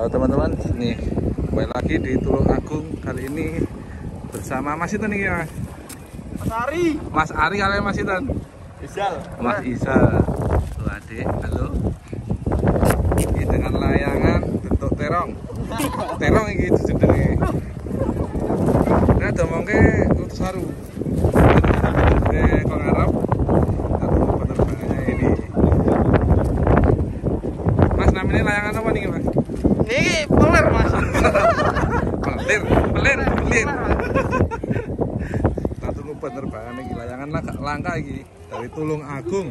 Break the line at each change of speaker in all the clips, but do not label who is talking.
Halo teman-teman, nih kembali lagi di Tulung Agung kali ini bersama Mas Iton nih Mas.
Mas Ari.
Mas Ari kalian Mas Iton.
Isal.
Mas Isa. Tuh adik, halo. Ini dengan layangan bentuk terong. Terong ini jenenge. Layangan apa nih Mas?
Nih peler Mas.
pelir pelir pelir kita tunggu penerbangan ini layangan langka, langka ini dari Tulung Agung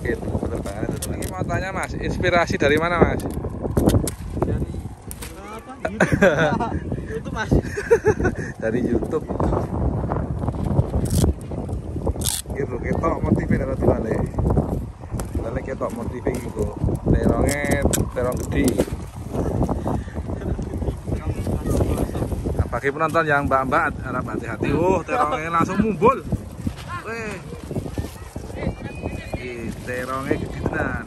gitu penerbangan itu ini mau tanya mas inspirasi dari mana mas
Dari apa? YouTube. YouTube Mas.
dari YouTube gitu ketok motifnya dari tuane Lalu ketok motifnya gitu terongnya terong gede. Nah, bagi penonton yang mbak-mbak harap hati-hati. Oh terongnya langsung mumbul. Weh. Terongnya gede tenan.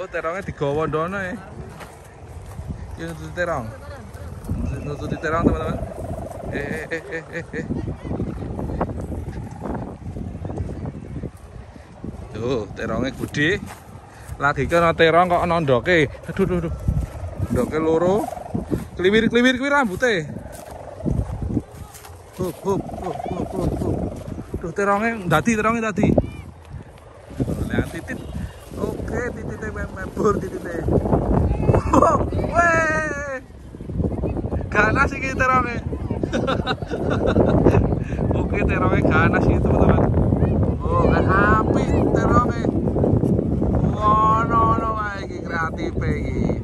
Oh,
terongnya digawa dono ya ini nututi terong nututi terong teman-teman. Eh eh eh eh eh tuh terongnya gede. Lagi kan terong kok nondoke. Aduh aduh aduh. Nondoke loro. Keliwir keliwir keliwir rambutnya hup hup hup hup hup tuh. Terongnya dati terongnya dati lihat titit. Oke tititnya mem membur tititnya oh, weh Oke terongnya ganas ini teman-teman. Oh eh, kan api terongnya. Wow oh, no no lagi kreatif lagi.